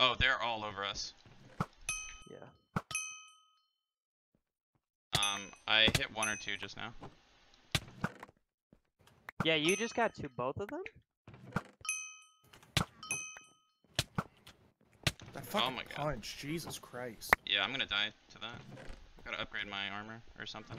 Oh, they're all over us. Yeah. Um, I hit one or two just now. Yeah, you just got to both of them? That oh fucking my God. Jesus Christ. Yeah, I'm gonna die to that. Gotta upgrade my armor or something.